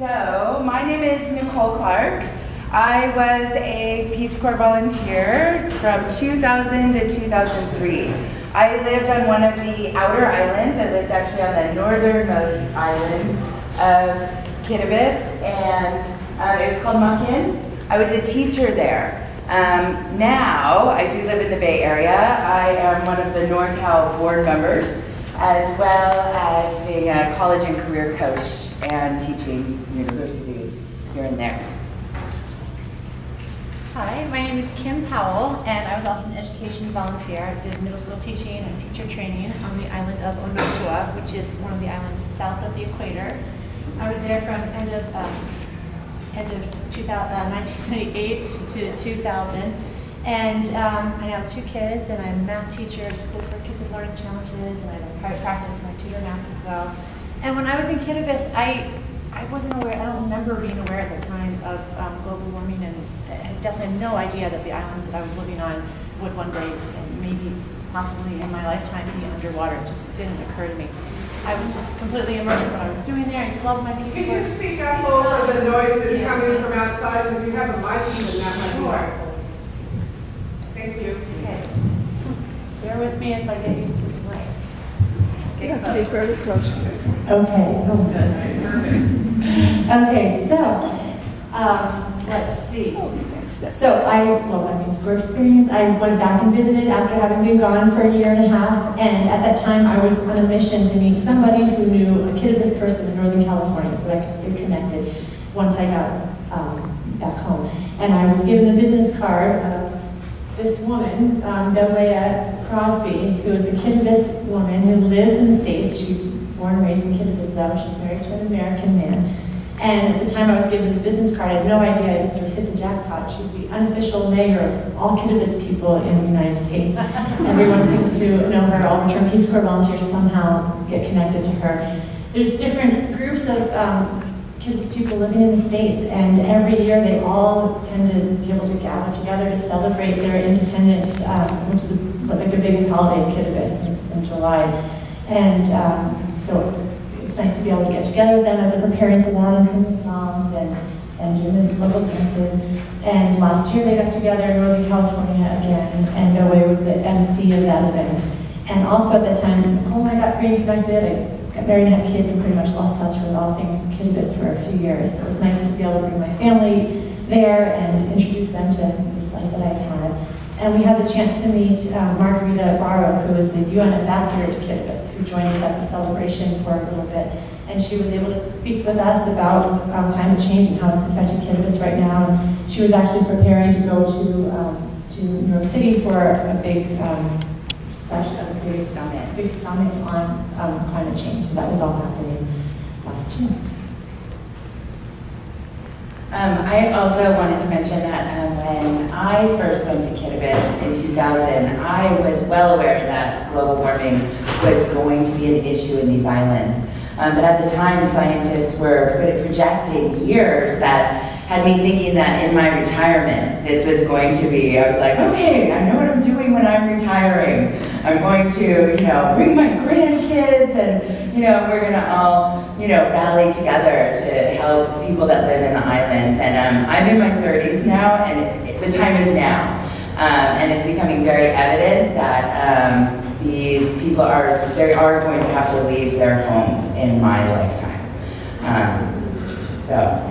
So, my name is Nicole Clark. I was a Peace Corps volunteer from 2000 to 2003. I lived on one of the outer islands. I lived actually on the northernmost island of Kittibis, and uh, it was called Makin. I was a teacher there. Um, now, I do live in the Bay Area. I am one of the NorCal board members, as well as being a college and career coach and teaching university here and there. Hi, my name is Kim Powell, and I was also an education volunteer. I did middle school teaching and teacher training on the island of Onotoa, which is one of the islands south of the equator. I was there from end of um, end of 2000, uh, 1998 to 2000. And um, I have two kids, and I'm a math teacher school for kids with learning challenges, and I have a private practice, and I tutor math as well. And when I was in Kittibis, I I wasn't aware, I don't remember being aware at the time of um, global warming and I had definitely no idea that the islands that I was living on would one day, and maybe possibly in my lifetime, be underwater. It just didn't occur to me. I was just completely immersed in what I was doing there and loved my peace Can you course. speak up over the noise that's coming from outside, and if you have a mic, even that might be Sure. helpful. Thank you. Okay. Bear with me as I get used to the mic. You Get have to be close. very close. Okay, oh. Okay, so, um, let's see. So I, well, my Corps experience, I went back and visited after having been gone for a year and a half, and at that time I was on a mission to meet somebody who knew a kid of this person in Northern California so that I could stay connected once I got um, back home. And I was given a business card of this woman, um, Crosby, who is a Kittibis woman who lives in the States. She's born and raised in Kittibis, though. She's married to an American man. And at the time I was given this business card, I had no idea I'd sort of hit the jackpot. She's the unofficial mayor of all Kittibis people in the United States. Everyone seems to know her. All return Peace Corps volunteers somehow get connected to her. There's different groups of um, people living in the States, and every year they all tend to be able to gather together to celebrate their independence, um, which is like their biggest holiday in Kittibis, and this is in July. And um, so it's nice to be able to get together with them as they're preparing for that and songs and, and doing local dances. And last year they got together in Northern California again, and Noe was the MC of that event. And also at that time, Nicole and I got pretty. I got married and had kids and pretty much lost touch with all things Kittibis for a few years. So it was nice to be able to bring my family there and introduce them to this life that I'd had. And we had the chance to meet uh, Makurita Baaro, who is the UN ambassador to Kittibis, who joined us at the celebration for a little bit. And she was able to speak with us about um, climate change and how it's affecting Kittibis right now. And she was actually preparing to go to, um, to New York City for a big um, session, a big Summit. big summit on um, climate change. So that was all happening last year. Um, I also wanted to mention that um, when I first went to Kittibis in 2000, I was well aware that global warming was going to be an issue in these islands. Um, but at the time, scientists were projecting years that had me thinking that in my retirement, this was going to be, I was like, okay, I know what I'm doing when I'm retiring. I'm going to, you know, bring my grandkids and, you know, we're gonna all, you know, rally together to help the people that live in the islands. And um, I'm in my 30s now, and it, the time is now. Um, and it's becoming very evident that um, these people are, they are going to have to leave their homes in my lifetime. Um, so.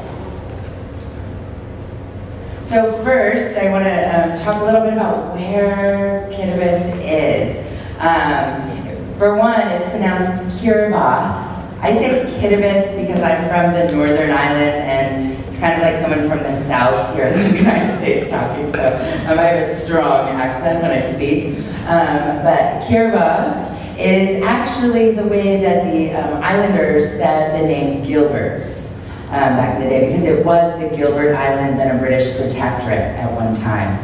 So first, I want to um, talk a little bit about where Kittibis is. Um, for one, it's pronounced Kiribati. I say Kittibis because I'm from the northern island, and it's kind of like someone from the south here in the United States talking, so I have a strong accent when I speak. Um, but Kiribati is actually the way that the um, islanders said the name Gilbert's um, back in the day because it was the Gilbert Islands and a British protectorate at one time.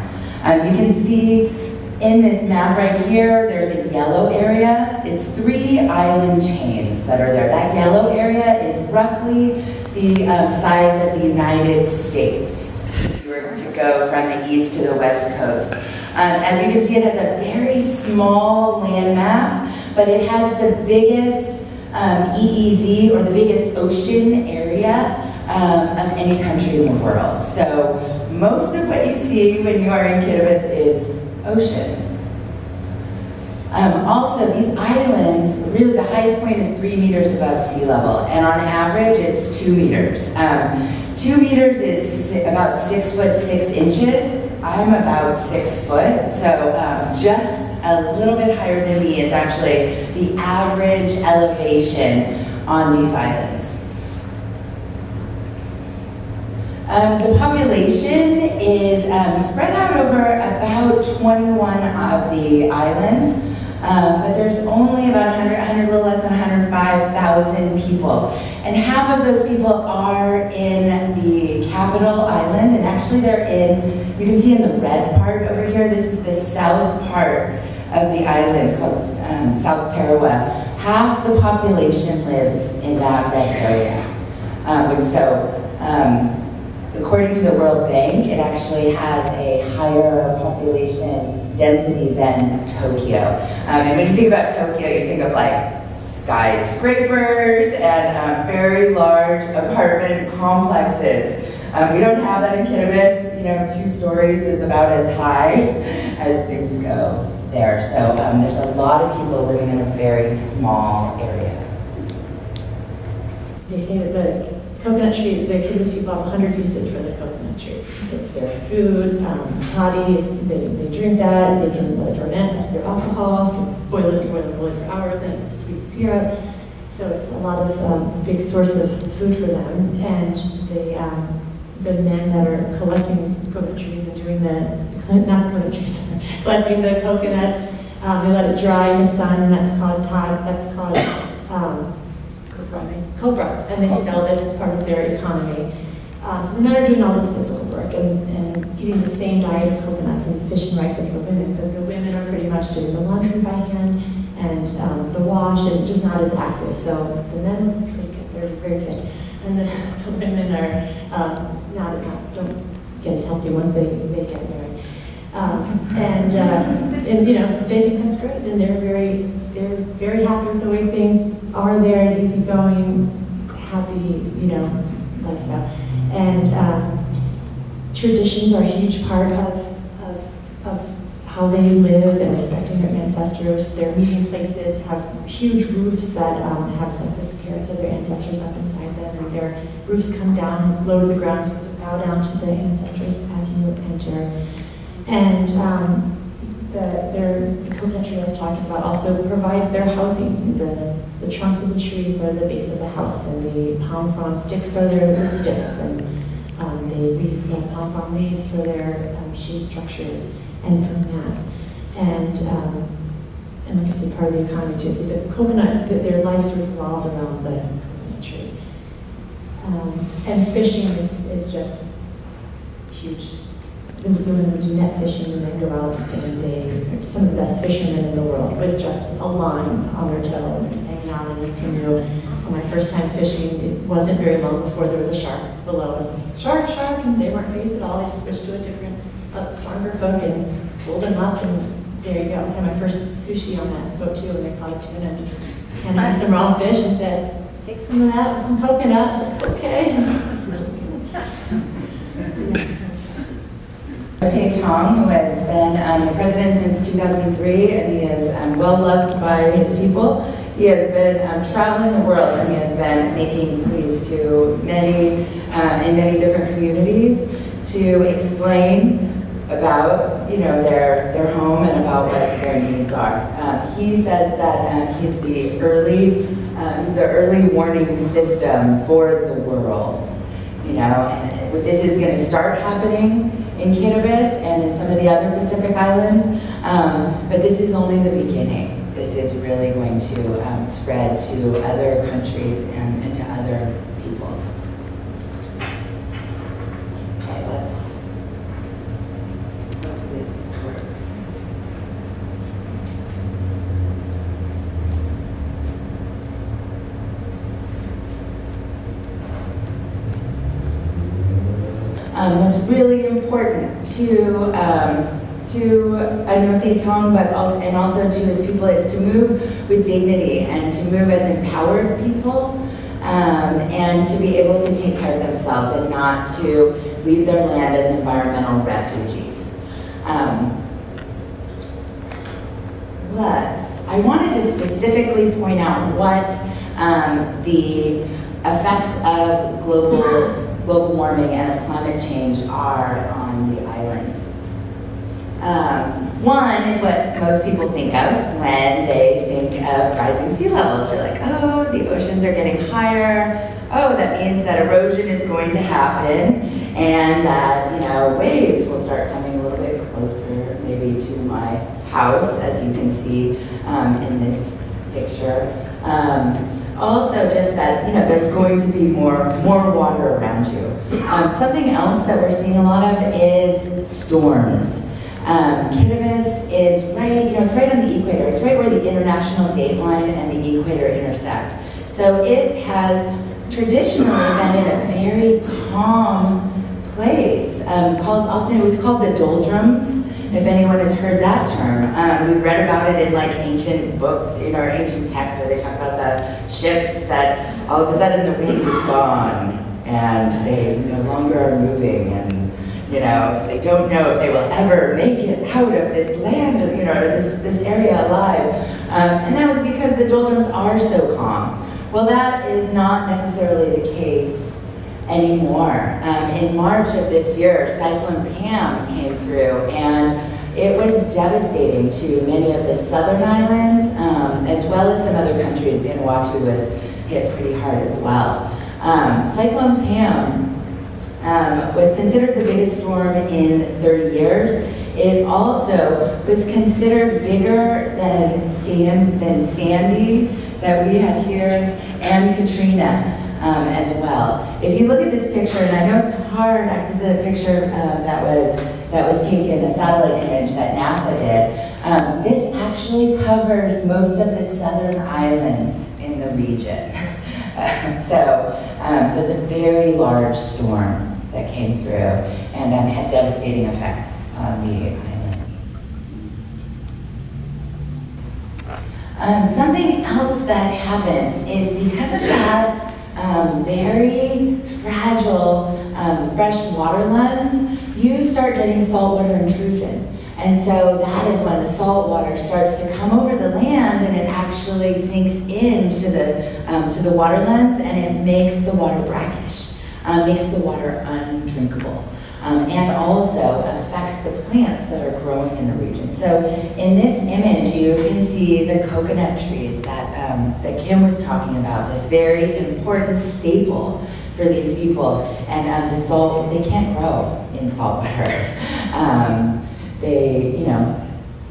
Um, you can see in this map right here, there's a yellow area. It's three island chains that are there. That yellow area is roughly the um, size of the United States. If you were to go from the east to the west coast. Um, as you can see, it has a very small landmass, but it has the biggest um, EEZ, or the biggest ocean area, um, of any country in the world. So most of what you see when you are in Kiribati is ocean. Um, also, these islands, really the highest point is three meters above sea level, and on average it's two meters. Um, two meters is about six foot six inches. I'm about six foot, so um, just a little bit higher than me is actually the average elevation on these islands. Um, the population is um, spread out over about 21 of the islands. Um, but there's only about 100, 100, a little less than 105,000 people. And half of those people are in the capital island, and actually they're in, you can see in the red part over here, this is the south part of the island called um, South Tarawa. Half the population lives in that red area. Um, so, um, according to the World Bank, it actually has a higher population density than Tokyo. Um, and when you think about Tokyo, you think of like skyscrapers and um, very large apartment complexes. Um, we don't have that in Kiribati. You know, two stories is about as high as things go there. So um, there's a lot of people living in a very small area. They say that the coconut tree, the Kiribati people have 100 uses for the coconut tree. It's their food, um, toddies, they, they drink that, they can let it ferment, that's their alcohol, boil it, boil it, boil it for hours, and it's sweet syrup. So it's a lot of, um, it's a big source of food for them. And the, um, the men that are collecting these coconut trees and doing the, not the coconut trees, collecting the coconuts, um, they let it dry in the sun, and that's called tod, that's called, Copra, and they sell this as part of their economy. Um, so the men are doing all the physical work and, and eating the same diet of coconuts and fish and rice as the women, but the women are pretty much doing the laundry by hand and um, the wash and just not as active. So the men are pretty good, they're very fit. And the, the women are um, not, not, don't get as healthy once they, they get married. Um, and, uh, and, you know, they think that's great and they're very, they're very happy with the way things are there, an easygoing, happy, you know, lifestyle. And um, traditions are a huge part of, of, of how they live and respecting their ancestors. Their meeting places have huge roofs that um, have like the spirits of their ancestors up inside them, and their roofs come down low to the ground, so you bow down to the ancestors as you enter. And um, the, their, the coconut tree I was talking about also provides their housing. The, the trunks of the trees are the base of the house, and the palm frond sticks are their the sticks, and um, they weave the palm frond leaves for their um, shade structures and for mats. And, um, and like I said, part of the economy too. So the coconut, the, their life sort of revolves around the coconut tree. Um, and fishing is, is just huge women would do net fishing and go out and they are some of the best fishermen in the world with just a line on their toe and just hanging out in a canoe. On my first time fishing, it wasn't very long before there was a shark below. Like, shark, shark, and they weren't phased at all. They just switched to a different, uh, stronger hook and pulled them up and there you go. I had my first sushi on that boat too and they caught a tuna and just handed me some raw fish and said, take some of that with some coconut. I was like, okay. That's really good. Tate Tong, who has been um, the president since 2003, and he is um, well loved by his people. He has been um, traveling the world, and he has been making pleas to many, uh, in many different communities to explain about, you know, their, their home and about what their needs are. Uh, he says that uh, he's the early, um, the early warning system for the world, you know, and this is going to start happening in Kiribati and in some of the other Pacific Islands, um, but this is only the beginning. This is really going to um, spread to other countries and, and to other peoples. Okay, let's go to this work. Um, what's really important to um, to Anote Tong, but also and also to his people is to move with dignity and to move as empowered people. um, and to be able to take care of themselves and not to leave their land as environmental refugees. Um, I wanted to specifically point out what um, the effects of global, global warming and of climate change are on the island. Um, one is what most people think of when they think of rising sea levels. You're like, oh, the oceans are getting higher. Oh, that means that erosion is going to happen and that, you know, waves will start coming a little bit closer, maybe to my house, as you can see um, in this picture. Um, also, just that you know, there's going to be more more water around you. Um, something else that we're seeing a lot of is storms. Um, Kiribati is right, you know, it's right on the equator. It's right where the international date line and the equator intersect. So it has traditionally been in a very calm place. Um, called often it was called the doldrums. If anyone has heard that term, um, we've read about it in like ancient books, in our ancient texts where they talk about the ships that all of a sudden the wind is gone and they no longer are moving and you know they don't know if they will ever make it out of this land, you know, this this area alive. Um, and that was because the doldrums are so calm. Well, that is not necessarily the case anymore. Um, in March of this year, Cyclone Pam came through and it was devastating to many of the southern islands, um, as well as some other countries. Vanuatu was hit pretty hard as well. Um, Cyclone Pam um, was considered the biggest storm in 30 years. It also was considered bigger than, San, than Sandy that we had here and Katrina um, as well. If you look at this picture, and I know it's hard, this is a picture um, that was that was taken, a satellite image that NASA did. Um, this actually covers most of the southern islands in the region. so, um, so it's a very large storm that came through and um, had devastating effects on the islands. Um, something else that happens is because of that um, very fragile um, fresh water lens, you start getting saltwater intrusion. And so that is when the salt water starts to come over the land and it actually sinks into the, um, to the water lens and it makes the water brackish, um, makes the water undrinkable. Um, and also affects the plants that are growing in the region. So in this image, you can see the coconut trees that, um, that Kim was talking about, this very important staple for these people. And um, the salt, they can't grow in salt water. um, they, you know,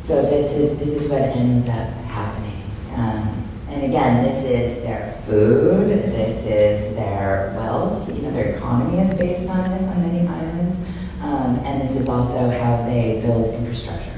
so this is, this is what ends up happening. Um, and again, this is their food, this is their wealth, you know, their economy is based on this on many islands. Um, and this is also how they build infrastructure.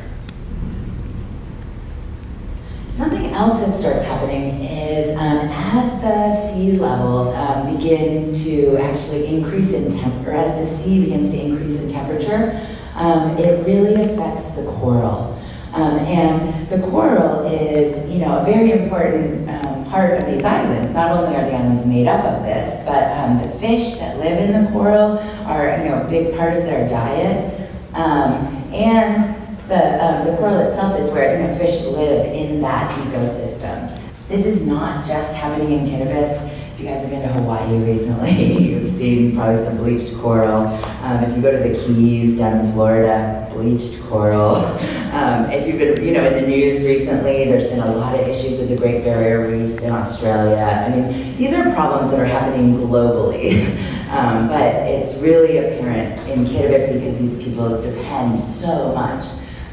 Something else that starts happening is um, as the sea levels um, begin to actually increase in temperature, or as the sea begins to increase in temperature, um, it really affects the coral. Um, and the coral is, you know, a very important um, part of these islands. Not only are the islands made up of this, but um, the fish that live in the coral are, you know, a big part of their diet. and the, um, the coral itself is where you know, fish live in that ecosystem. This is not just happening in Kiribati. If you guys have been to Hawaii recently, you've seen probably some bleached coral. Um, if you go to the Keys down in Florida, bleached coral. Um, if you've been, you know, in the news recently, there's been a lot of issues with the Great Barrier Reef in Australia. I mean, these are problems that are happening globally. Um, but it's really apparent in Kiribati because these people depend so much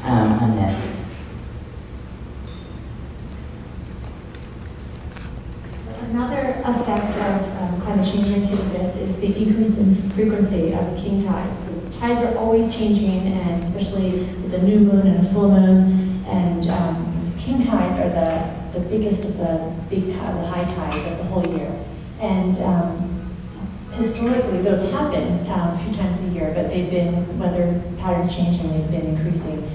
um, on this. Another effect of um, climate change in this is the increase in frequency of king tides. So tides are always changing, and especially with a new moon and a full moon, and um, these king tides are the, the biggest of the big tide, the high tides of the whole year. And um, historically, those happen um, a few times a year, but they've been, weather patterns changing, they've been increasing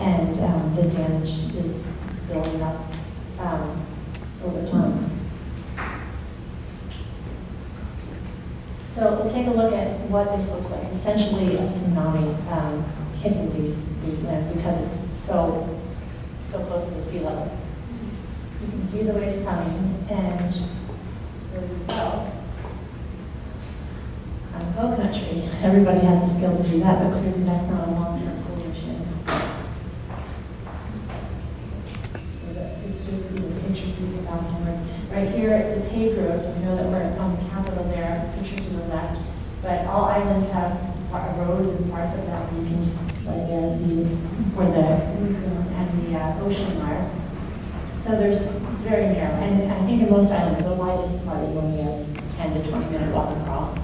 and um, the damage is building up um, over time. So we'll take a look at what this looks like. Essentially, a tsunami um, hitting these, these lands because it's so, so close to the sea level. You can see the waves coming, and here we go. On a coconut tree, everybody has the skill to do that, but clearly that's not a long-term solution. It's just bounce over. Right here, it's a paved road, so we know that we're on the capital there, picture to the left. But all islands have roads and parts of that where you can just, like, uh, the, where the lagoon and the uh, ocean are. So there's, it's very narrow, and I think in most islands, the widest part is only a ten to twenty minute walk across.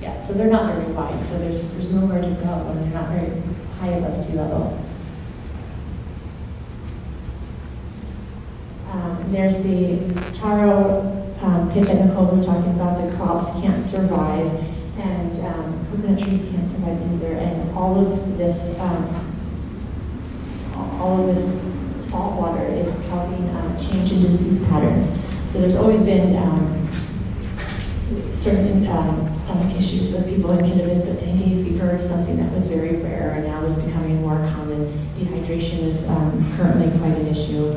Yeah, so they're not very wide, so there's, there's nowhere to go, when they're not very high above sea level. Um, There's the taro um, pit that Nicole was talking about, the crops can't survive, and um, coconut trees can't survive either, and all of this, um, all of this salt water is causing um, change in disease patterns. So there's always been um, certain um, stomach issues with people in Kittitas, but dengue fever is something that was very rare and now is becoming more common. Dehydration is currently quite an issue.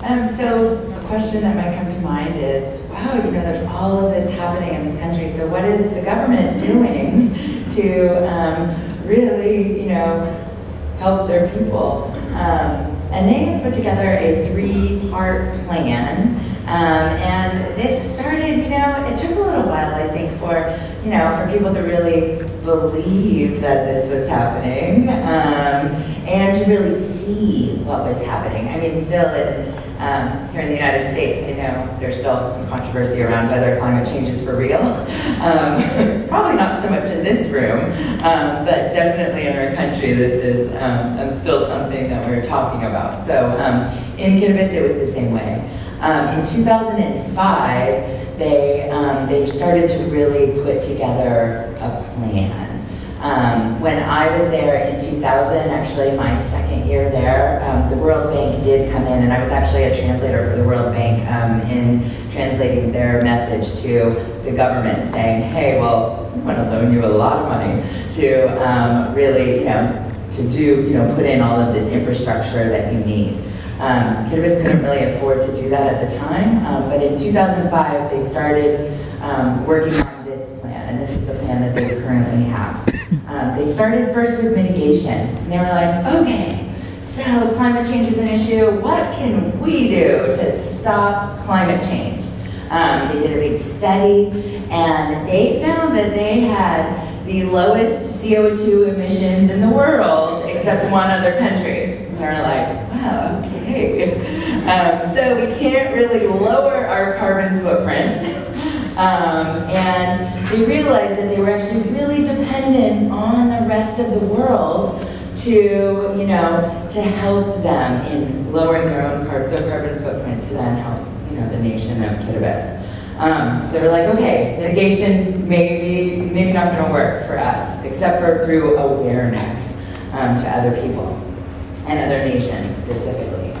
Um, so a question that might come to mind is, wow, you know, there's all of this happening in this country. So what is the government doing to um, really, you know, help their people? Um, and they have put together a three-part plan. Um, and this started, you know, it took a little while, I think, for, you know, for people to really believe that this was happening um, and to really see what was happening. I mean, still in, um, here in the United States, I know there's still some controversy around whether climate change is for real. Um, probably not so much in this room, um, but definitely in our country, this is um, um, still something that we're talking about. So um, in Kittitas, it was the same way. In 2005, they, they started to really put together a plan. Um, when I was there in 2000, actually my second year there, um, the World Bank did come in, and I was actually a translator for the World Bank um, in translating their message to the government, saying, "Hey, well, we want to loan you a lot of money to um, really, you know, to do, you know, put in all of this infrastructure that you need." Um, couldn't really afford to do that at the time, um, but in 2005 they started um, working on this plan, and this is the plan that they currently have. Um, they started first with mitigation, and they were like, okay, so climate change is an issue. What can we do to stop climate change? Um, they did a big study, and they found that they had the lowest CO2 emissions in the world, except one other country. And they were like, wow, okay. Um, so we can't really lower our carbon footprint. Um, and they realized that they were actually really dependent on the rest of the world to, you know, to help them in lowering their own car- their carbon footprint to then help, you know, the nation of Kittitas. Um, so we're like, okay, mitigation maybe maybe not going to work for us, except for through awareness um, to other people and other nations specifically.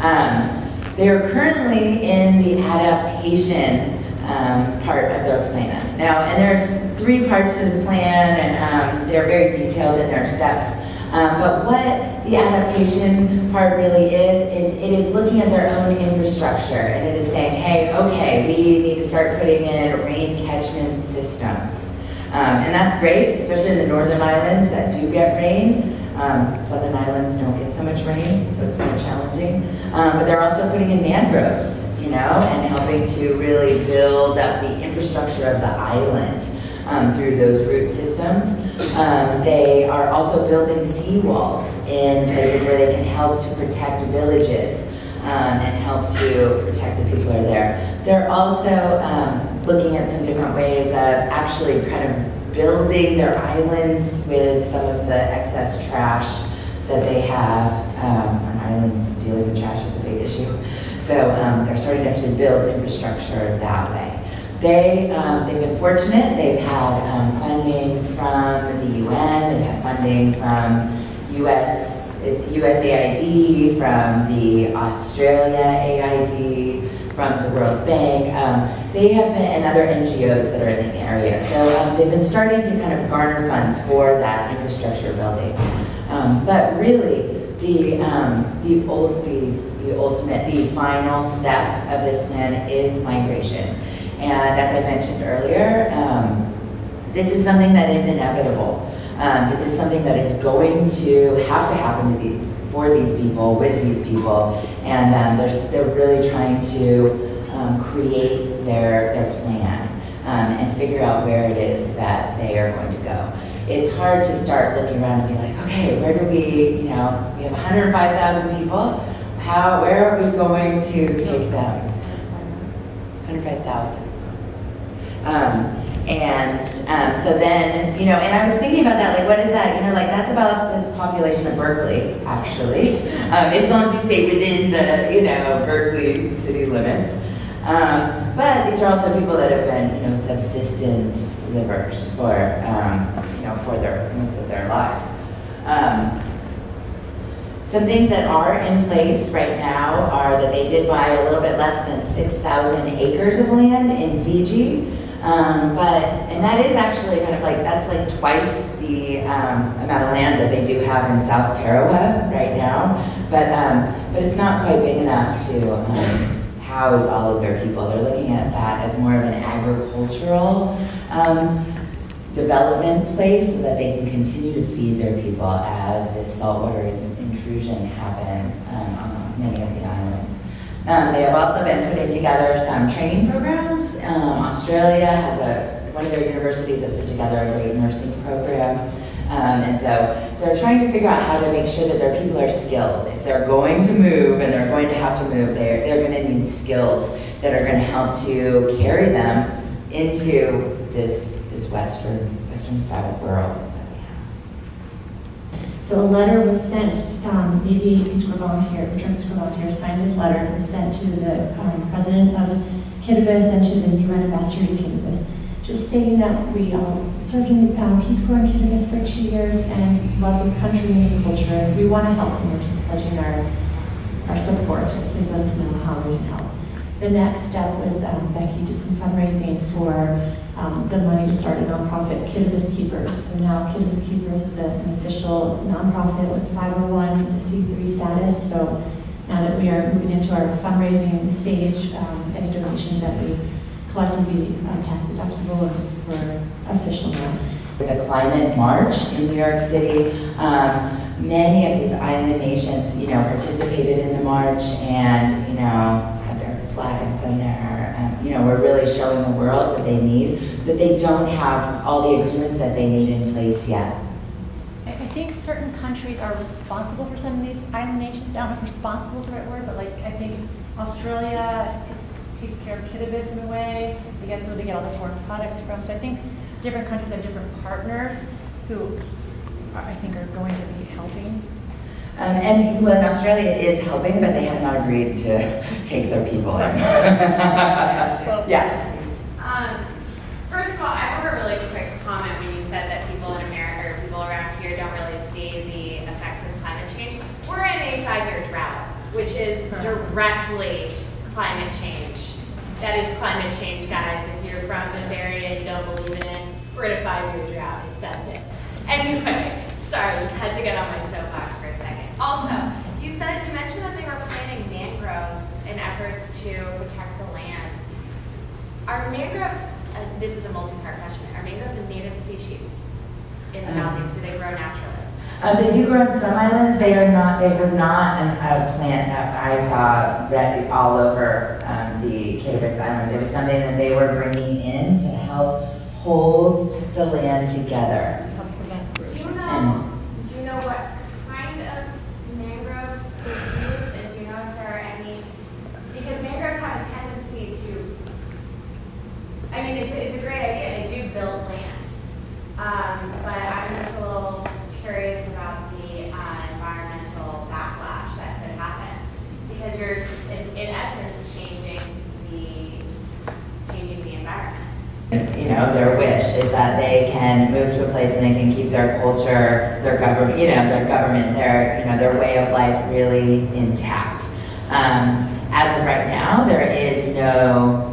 Um, they are currently in the adaptation um, part of their plan. Now, and there's three parts to the plan, and um, they're very detailed in their steps. Um, but what the adaptation part really is, is it is looking at their own infrastructure, and it is saying, hey, okay, we need to start putting in rain catchment systems. Um, and that's great, especially in the northern islands that do get rain. Um, southern islands don't get so much rain, so it's more challenging. Um, but they're also putting in mangroves, you know, and helping to really build up the infrastructure of the island um, through those root systems. Um, they are also building seawalls in places where they can help to protect villages um, and help to protect the people who are there. They're also um, looking at some different ways of actually kind of building their islands with some of the excess trash that they have. Um, on islands, dealing with trash is a big issue. So um, they're starting to actually build infrastructure that way. They, um, they've been fortunate. They've had um, funding from the UN. They've had funding from U.S. it's USAID, from the Australia AID, from the World Bank. Um, they have been, and other NGOs that are in the area. So um, they've been starting to kind of garner funds for that infrastructure building. Um, but really, the um, the old the the ultimate the final step of this plan is migration. And as I mentioned earlier, um, this is something that is inevitable. Um, this is something that is going to have to happen to for these people, with these people, and um, they're, they're really trying to um, create their, their plan um, and figure out where it is that they are going to. It's hard to start looking around and be like, okay, where do we, you know, we have 105,000 people. How, where are we going to take them? 105,000. Um, and um, so then, you know, and I was thinking about that, like, what is that? You know, like, that's about this population of Berkeley, actually, um, as long as you stay within the, you know, Berkeley city limits. Um, but these are also people that have been, you know, subsistence livers for, um, for their, most of their lives. Um, some things that are in place right now are that they did buy a little bit less than 6,000 acres of land in Fiji. Um, but, and that is actually kind of like, that's like twice the um, amount of land that they do have in South Tarawa right now. But, um, but it's not quite big enough to um, house all of their people. They're looking at that as more of an agricultural um, development place so that they can continue to feed their people as this saltwater intrusion happens um, on many of the islands. Um, they have also been putting together some training programs. Um, Australia has a, one of their universities has put together a great nursing program. Um, and so they're trying to figure out how to make sure that their people are skilled. If they're going to move and they're going to have to move, they're, they're going to need skills that are going to help to carry them into this, Western, Western style world. So a letter was sent, um, maybe Peace Corps volunteer, return Peace Corps volunteer signed this letter, and was sent to the um, president of Kiribati and to the UN ambassador to Kiribati, just stating that we um, served in the um, Peace Corps in Kiribati for two years and love this country and this culture. We want to help, and we're just pledging our, our support. Please let us know how we can help. The next step was um, Becky did some fundraising for um, the money to start a nonprofit, Kiribati Keepers. So now Kiribati Keepers is a, an official nonprofit with 501c3 status. So now that we are moving into our fundraising stage, um, any donations that we collect will be uh, tax deductible or, official now. The climate march in New York City. Um, many of these island nations, you know, participated in the march and, you know, flags and they're, um, you know, we're really showing the world what they need, that they don't have all the agreements that they need in place yet. I think certain countries are responsible for some of these island nations. I don't know if responsible is the right word, but like I think Australia is, takes care of Kiribati in a way. They get where they get all the foreign products from. So I think different countries have different partners who I think are going to be helping um, and well, in Australia is helping, but they have not agreed to take their people in. yeah. Um, first of all, I have a really quick comment when you said that people in America or people around here don't really see the effects of climate change. We're in a five-year drought, which is directly climate change. That is climate change, guys. If you're from this area and you don't believe in it, we're in a five-year drought. Accept it. Anyway, sorry, just had to get on my soapbox for a second. Also, you said you mentioned that they were planting mangroves in efforts to protect the land. Are mangroves, uh, this is a multi-part question, are mangroves a native species in the um, Maldives? Do they grow naturally? Uh, they do grow on some islands. They are not. They were not an, a plant that I saw red all over um, the Kiribati Islands. It was something that they were bringing in to help hold the land together. Do you know? And, do you know what I mean, it's, it's a great idea. They do build land. Um, but I'm just a little curious about the uh, environmental backlash that could happen. Because you're, in, in essence, changing the, changing the environment. You know, know, their wish is that they can move to a place and they can keep their culture, their government, you know, their government, their, you know, their way of life really intact. Um, as of right now, there is no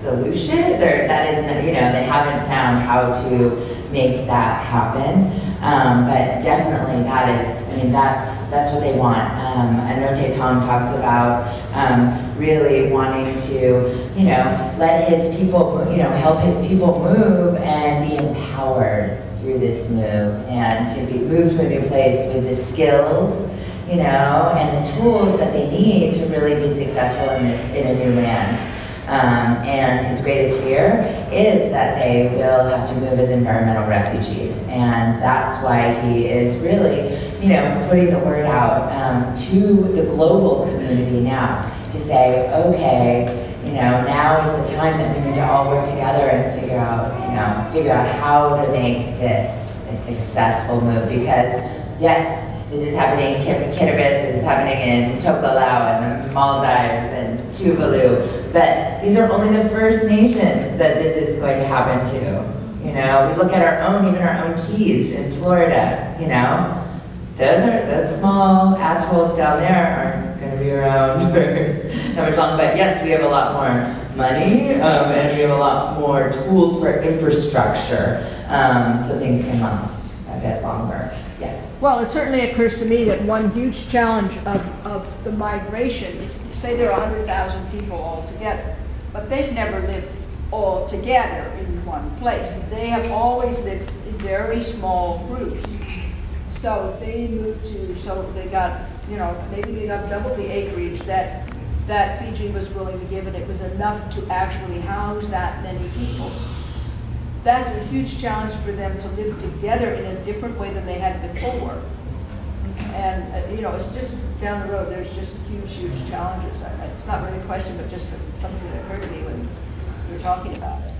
solution. There, that is, you know, they haven't found how to make that happen. Um, but definitely, that is, I mean, that's that's what they want. Um, Anote Tong talks about um, really wanting to, you know, let his people, you know, help his people move and be empowered through this move and to be moved to a new place with the skills you know, and the tools that they need to really be successful in this in a new land. Um, and his greatest fear is that they will have to move as environmental refugees, and that's why he is really, you know, putting the word out um, to the global community now to say, okay, you know, now is the time that we need to all work together and figure out, you know, figure out how to make this a successful move because, yes, this is happening in Kir- Kiribati, this is happening in Tokelau and the Maldives and Tuvalu. But these are only the first nations that this is going to happen to. You know, we look at our own, even our own keys in Florida, you know. Those are, those small atolls down there aren't going to be around that much longer. But yes, we have a lot more money um, and we have a lot more tools for infrastructure um, so things can last a bit longer. Yes. Well, it certainly occurs to me that one huge challenge of, of the migration, if you say there are 100,000 people all together, but they've never lived all together in one place. They have always lived in very small groups. So they moved to, so they got, you know, maybe they got double the acreage that, that Fiji was willing to give, and it was enough to actually house that many people that's a huge challenge for them to live together in a different way than they had before. And, uh, you know, it's just down the road, there's just huge, huge challenges. I- It's not really a question, but just something that occurred to me when we were talking about it.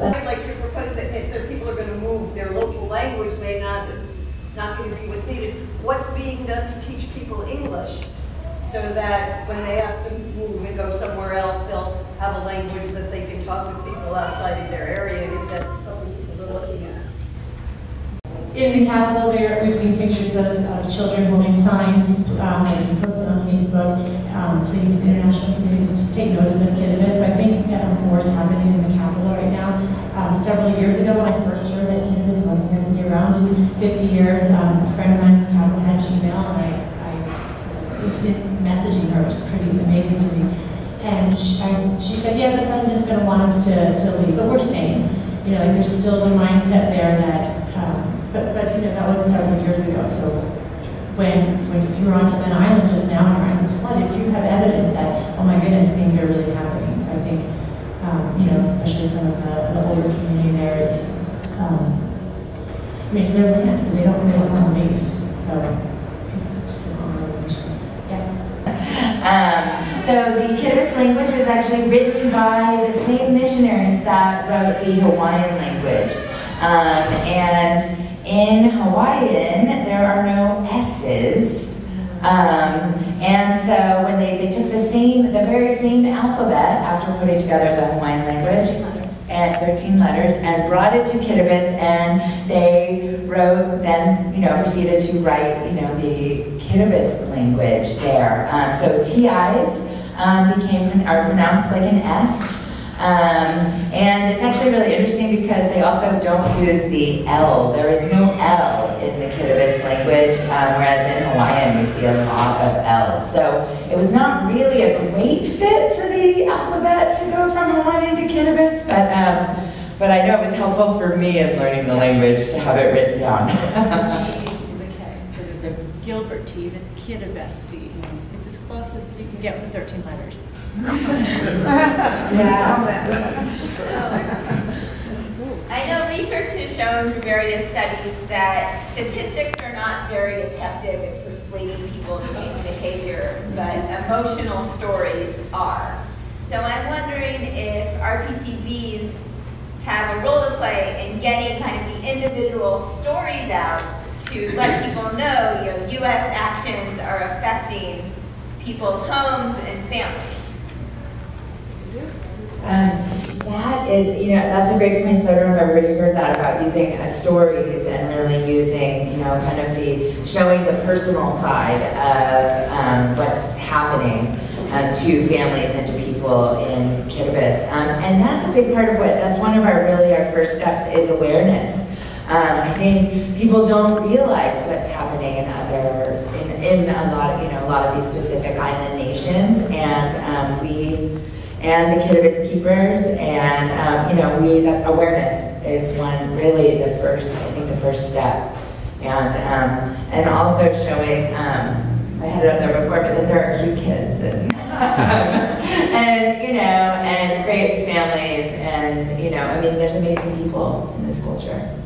I'd like to propose that if their people are going to move, their local language may not, is not going to be what's needed. What's being done to teach people English? So that when they have to move and go somewhere else, they'll have a language that they can talk with people outside of their area. Is that something people are looking at? In the Capitol there, we've seen pictures of, of children holding signs, um, been posted on Facebook, um, pleading to the international community to take notice of. So I think um, more is happening in the Capitol right now. Um, several years ago, when I first heard that Kittivis wasn't going to be around in 50 years, um, a friend of mine in the Capitol had Gmail, and I, I was instant messaging her, which is pretty amazing to me. And she, I, she said, yeah, the president's going to want us to, to leave, but we're staying. You know, like there's still the mindset there that, um, but, but you know, that was several years ago. So when, when if you were on an island just now and your island's flooded, you have evidence that, oh my goodness, things are really happening. So I think, um, you know, especially some of the, the older community there, um, I mean, it's their land, they don't, they don't want to leave. So it's just issue. Yeah. Um, so the Kittiwas language was actually written by the same missionaries that wrote the Hawaiian language. Um, and in Hawaiian, there are no S's. Um, and so when they, they took the same, the very same alphabet after putting together the Hawaiian language, and 13 letters, and brought it to Kittiwas, and they wrote, then, you know, proceeded to write, you know, the Kittiwas language there. Um, so TIs um, became, are pronounced like an S. Um, and it's actually really interesting because they also don't use the L. There is no L in the Kittiwas language, um, whereas in Hawaiian you see a lot of L's. So it was not really a great fit for the alphabet to go from Hawaiian to but, um, but I know it was helpful for me in learning the language to have it written down. G's is a K. So the Gilbert T's, it's Kittibacy. It's as close as you can get with 13 letters. yeah. I know research has shown through various studies that statistics are not very effective at persuading people to change behavior, but emotional stories are. So I'm wondering if RPCVs have a role to play in getting kind of the individual stories out to let people know, you know, U.S. actions are affecting people's homes and families. Um, that is, you know, that's a great point. So I don't know if everybody heard that about using uh, stories and really using, you know, kind of the showing the personal side of um, what's happening um, to families and to people in Kiribati. Um, and that's a big part of what, that's one of our really our first steps is awareness. Um, I think people don't realize what's happening in other, in, in a lot, of, you know, a lot of these Pacific Island nations, and um, we, and the Kiribati keepers, and um, you know, we that awareness is one really the first, I think the first step, and um, and also showing. I had it up there before, but that there are cute kids and and you know and great families and you know I mean there's amazing people in this culture.